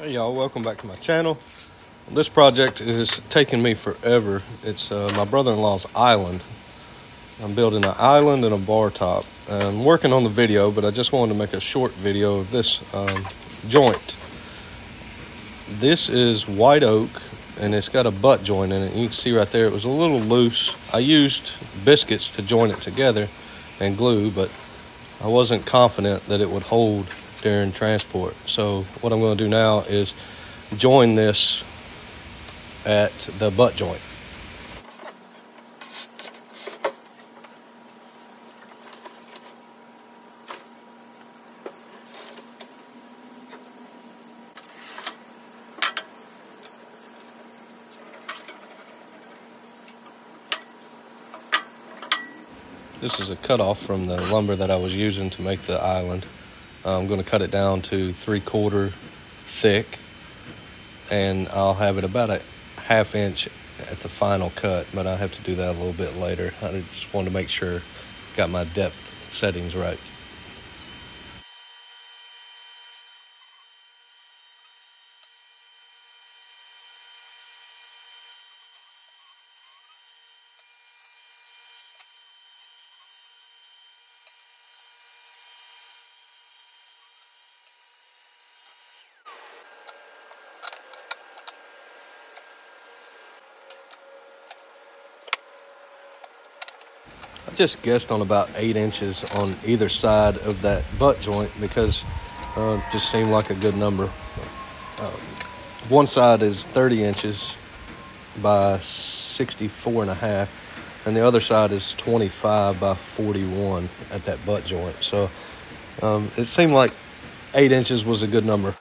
Hey y'all, welcome back to my channel. This project is taking me forever. It's uh, my brother-in-law's island. I'm building an island and a bar top. I'm working on the video, but I just wanted to make a short video of this um, joint. This is white oak, and it's got a butt joint in it. You can see right there, it was a little loose. I used biscuits to join it together and glue, but I wasn't confident that it would hold during transport. So what I'm going to do now is join this at the butt joint. This is a cutoff from the lumber that I was using to make the island. I'm going to cut it down to three quarter thick and I'll have it about a half inch at the final cut, but I have to do that a little bit later. I just wanted to make sure I got my depth settings right. I just guessed on about eight inches on either side of that butt joint because uh, just seemed like a good number. Uh, one side is 30 inches by 64 and a half, and the other side is 25 by 41 at that butt joint. So um, it seemed like eight inches was a good number.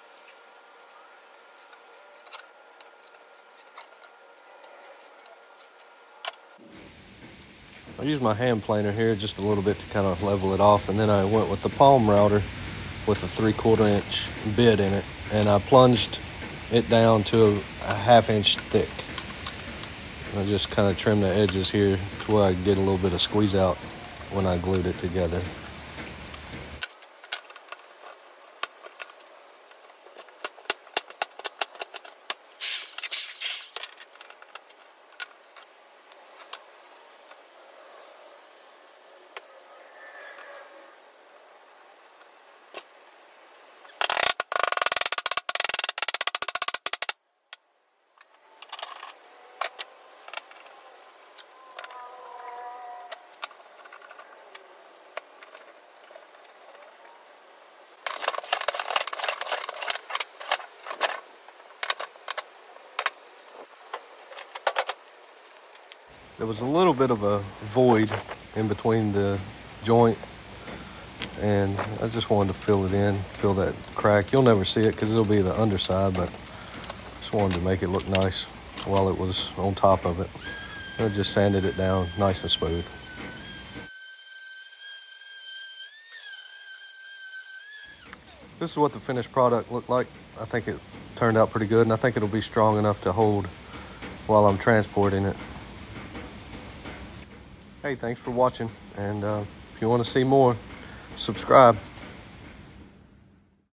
I used my hand planer here just a little bit to kind of level it off and then I went with the palm router with a three quarter inch bit in it and I plunged it down to a half inch thick. I just kind of trimmed the edges here to where I get a little bit of squeeze out when I glued it together. There was a little bit of a void in between the joint and I just wanted to fill it in, fill that crack. You'll never see it because it'll be the underside, but just wanted to make it look nice while it was on top of it. I just sanded it down nice and smooth. This is what the finished product looked like. I think it turned out pretty good and I think it'll be strong enough to hold while I'm transporting it. Hey, thanks for watching. And uh, if you want to see more, subscribe.